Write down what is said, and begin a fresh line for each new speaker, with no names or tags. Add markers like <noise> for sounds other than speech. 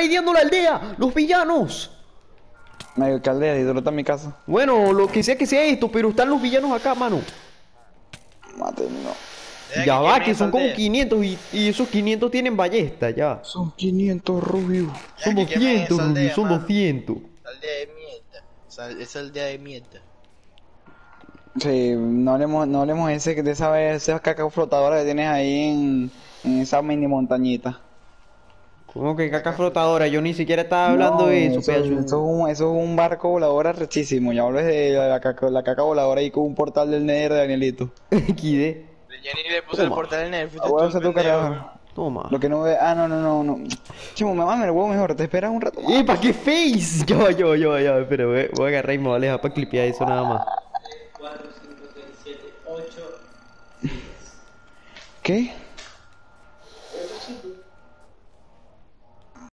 raideando la aldea! ¡Los villanos!
Me alcaldía y está en mi casa.
Bueno, lo que sea que sea esto, pero están los villanos acá, mano.
Mátenlo.
Deja
Ya va, que son como
aldea.
500 y, y esos 500 tienen ballesta, ya.
Son 500 rubios.
Son
que quemen
200,
esa aldea,
Ruby, son
mano.
200.
Esa aldea de mierda. Esa, aldea de mierda.
Sí, no hablemos, no hablemos de, ese, de esa, esa caca flotadora que tienes ahí en, en esa mini montañita.
Como que caca flotadora, yo ni siquiera estaba hablando
No,
de eso,
eso, eso es un, eso es un barco volador arrechísimo. Ya hablo de la caca, la caca voladora ahí con un portal del Nether de Danielito. <laughs>
Quide.
Yo ni le puse el
Toma.
portal en el fuiste
Ah, ese tu carajo.
Toma.
Lo que no ve. Ah, no, no, no, no. Chimo, me mame el huevo mejor. Te esperas un rato.
¡Eh, pa' qué face! Ya va, ya va. Espera, voy, a- voy a agarrar y me voy a dejar para clipear eso nada más.
4, 5, 6, 7, 8.
¿Qué?